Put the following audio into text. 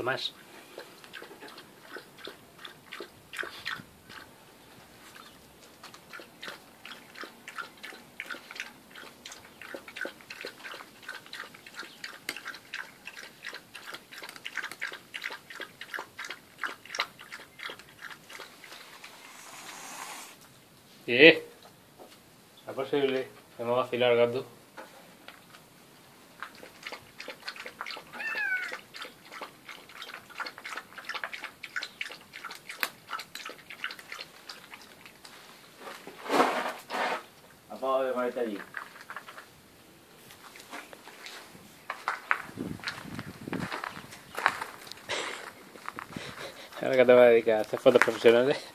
Tomás. ¿Qué? ¿Es posible que me va a vacilar el gato? De ponerte allí. Ahora que te vas a dedicar a hacer fotos profesionales.